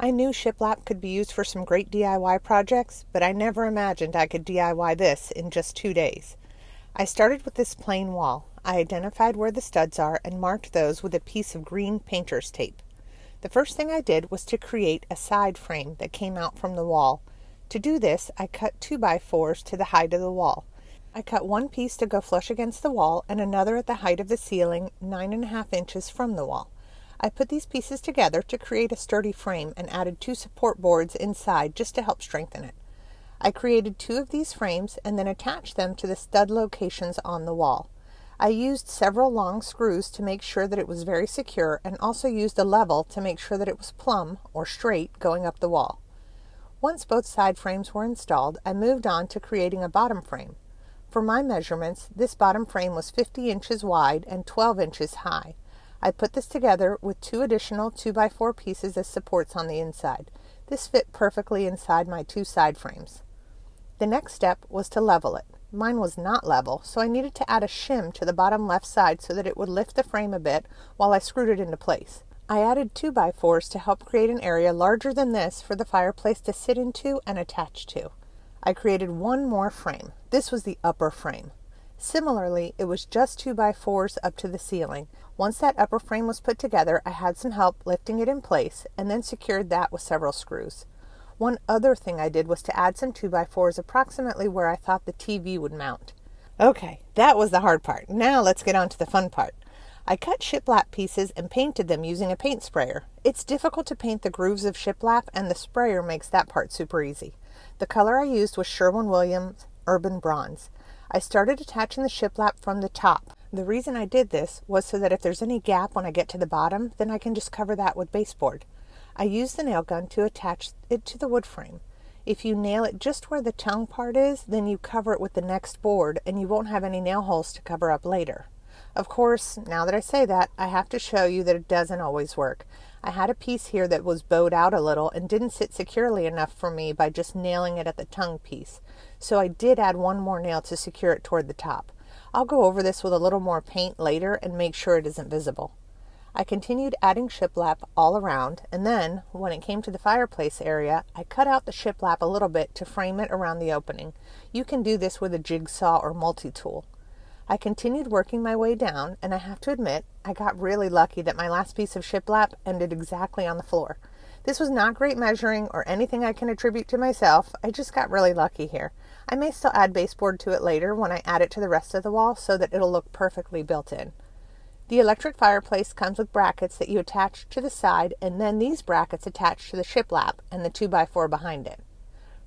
I knew shiplap could be used for some great DIY projects, but I never imagined I could DIY this in just two days. I started with this plain wall. I identified where the studs are and marked those with a piece of green painter's tape. The first thing I did was to create a side frame that came out from the wall. To do this, I cut 2 by 4s to the height of the wall. I cut one piece to go flush against the wall and another at the height of the ceiling, nine and a half inches from the wall. I put these pieces together to create a sturdy frame and added two support boards inside just to help strengthen it. I created two of these frames and then attached them to the stud locations on the wall. I used several long screws to make sure that it was very secure and also used a level to make sure that it was plumb or straight going up the wall. Once both side frames were installed, I moved on to creating a bottom frame. For my measurements, this bottom frame was 50 inches wide and 12 inches high. I put this together with two additional 2x4 pieces as supports on the inside. This fit perfectly inside my two side frames. The next step was to level it. Mine was not level, so I needed to add a shim to the bottom left side so that it would lift the frame a bit while I screwed it into place. I added 2x4s to help create an area larger than this for the fireplace to sit into and attach to. I created one more frame. This was the upper frame. Similarly, it was just 2 by 4s up to the ceiling, once that upper frame was put together, I had some help lifting it in place and then secured that with several screws. One other thing I did was to add some 2 by 4s approximately where I thought the TV would mount. Okay, that was the hard part. Now let's get on to the fun part. I cut shiplap pieces and painted them using a paint sprayer. It's difficult to paint the grooves of shiplap, and the sprayer makes that part super easy. The color I used was Sherwin Williams Urban Bronze. I started attaching the shiplap from the top. The reason I did this was so that if there's any gap when I get to the bottom, then I can just cover that with baseboard. I used the nail gun to attach it to the wood frame. If you nail it just where the tongue part is, then you cover it with the next board and you won't have any nail holes to cover up later. Of course, now that I say that, I have to show you that it doesn't always work. I had a piece here that was bowed out a little and didn't sit securely enough for me by just nailing it at the tongue piece. So I did add one more nail to secure it toward the top. I'll go over this with a little more paint later and make sure it isn't visible. I continued adding shiplap all around, and then, when it came to the fireplace area, I cut out the shiplap a little bit to frame it around the opening. You can do this with a jigsaw or multi-tool. I continued working my way down, and I have to admit, I got really lucky that my last piece of shiplap ended exactly on the floor. This was not great measuring or anything I can attribute to myself. I just got really lucky here. I may still add baseboard to it later when I add it to the rest of the wall so that it'll look perfectly built in. The electric fireplace comes with brackets that you attach to the side and then these brackets attach to the shiplap and the 2x4 behind it.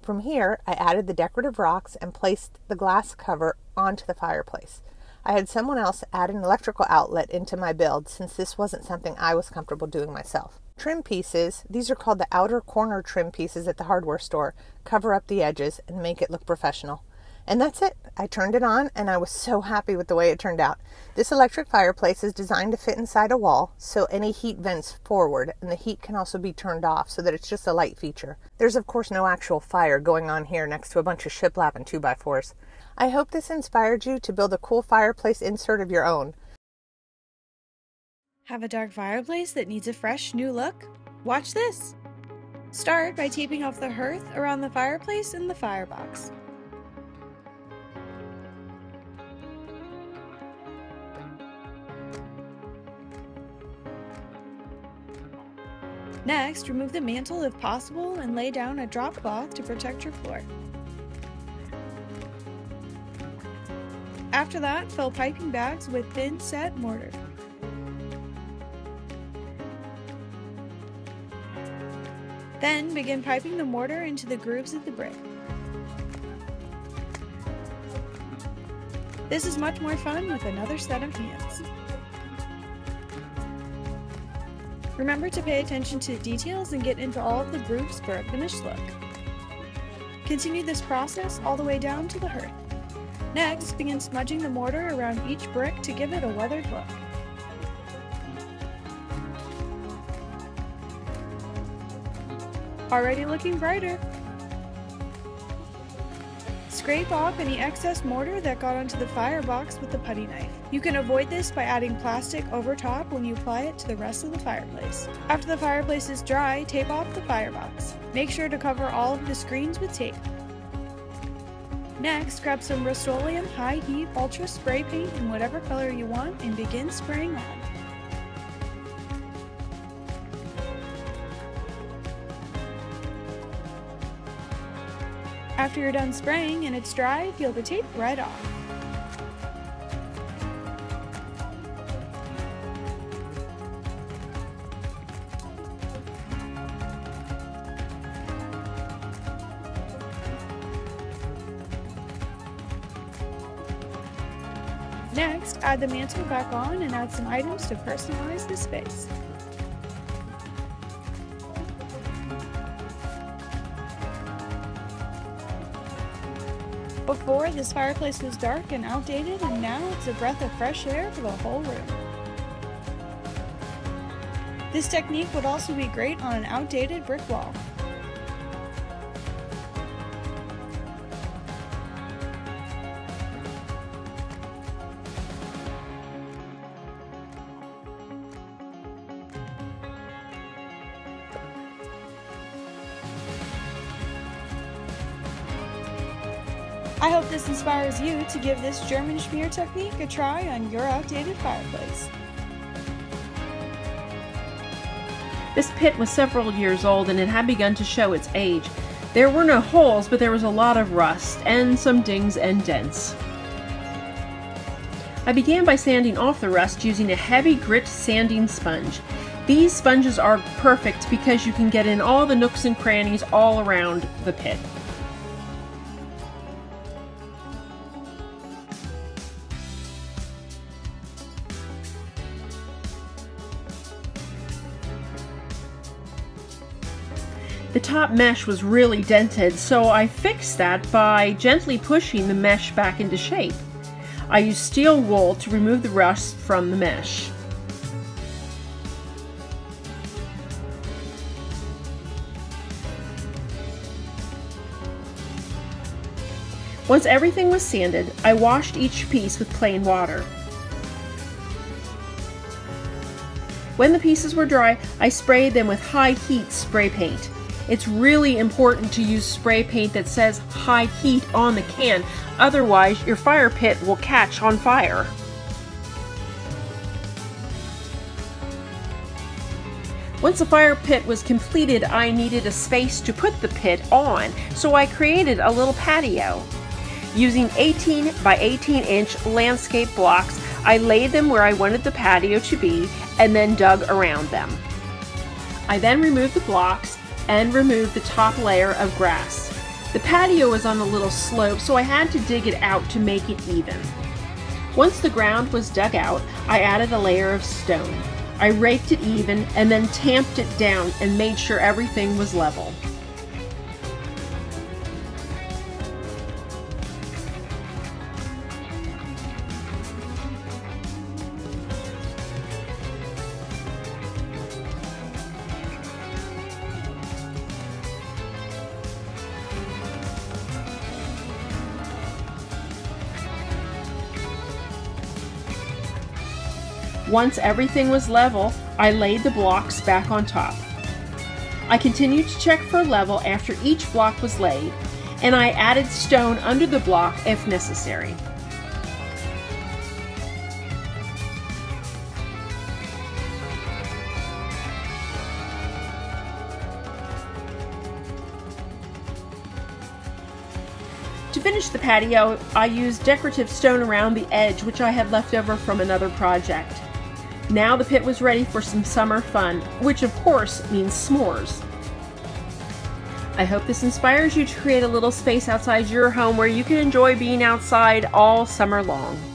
From here, I added the decorative rocks and placed the glass cover onto the fireplace. I had someone else add an electrical outlet into my build since this wasn't something I was comfortable doing myself. Trim pieces, these are called the outer corner trim pieces at the hardware store, cover up the edges and make it look professional. And that's it. I turned it on and I was so happy with the way it turned out. This electric fireplace is designed to fit inside a wall, so any heat vents forward, and the heat can also be turned off so that it's just a light feature. There's, of course, no actual fire going on here next to a bunch of shiplap and 2x4s. I hope this inspired you to build a cool fireplace insert of your own. Have a dark fireplace that needs a fresh new look? Watch this! Start by taping off the hearth around the fireplace and the firebox. Next, remove the mantle if possible and lay down a drop cloth to protect your floor. After that, fill piping bags with thin set mortar. Then begin piping the mortar into the grooves of the brick. This is much more fun with another set of hands. Remember to pay attention to details and get into all of the grooves for a finished look. Continue this process all the way down to the hearth. Next, begin smudging the mortar around each brick to give it a weathered look. Already looking brighter. Scrape off any excess mortar that got onto the firebox with the putty knife. You can avoid this by adding plastic over top when you apply it to the rest of the fireplace. After the fireplace is dry, tape off the firebox. Make sure to cover all of the screens with tape. Next, grab some Rust-Oleum High Heat Ultra Spray Paint in whatever color you want and begin spraying on. After you're done spraying and it's dry, peel the tape right off. Next, add the mantle back on and add some items to personalize the space. Before, this fireplace was dark and outdated, and now it's a breath of fresh air for the whole room. This technique would also be great on an outdated brick wall. I hope this inspires you to give this German schmear technique a try on your outdated fireplace. This pit was several years old and it had begun to show its age. There were no holes, but there was a lot of rust and some dings and dents. I began by sanding off the rust using a heavy grit sanding sponge. These sponges are perfect because you can get in all the nooks and crannies all around the pit. The top mesh was really dented, so I fixed that by gently pushing the mesh back into shape. I used steel wool to remove the rust from the mesh. Once everything was sanded, I washed each piece with plain water. When the pieces were dry, I sprayed them with high heat spray paint. It's really important to use spray paint that says high heat on the can, otherwise your fire pit will catch on fire. Once the fire pit was completed, I needed a space to put the pit on, so I created a little patio. Using 18 by 18 inch landscape blocks, I laid them where I wanted the patio to be and then dug around them. I then removed the blocks and removed the top layer of grass. The patio was on a little slope, so I had to dig it out to make it even. Once the ground was dug out, I added a layer of stone. I raked it even and then tamped it down and made sure everything was level. Once everything was level, I laid the blocks back on top. I continued to check for level after each block was laid, and I added stone under the block if necessary. To finish the patio, I used decorative stone around the edge which I had left over from another project. Now the pit was ready for some summer fun, which of course means s'mores. I hope this inspires you to create a little space outside your home where you can enjoy being outside all summer long.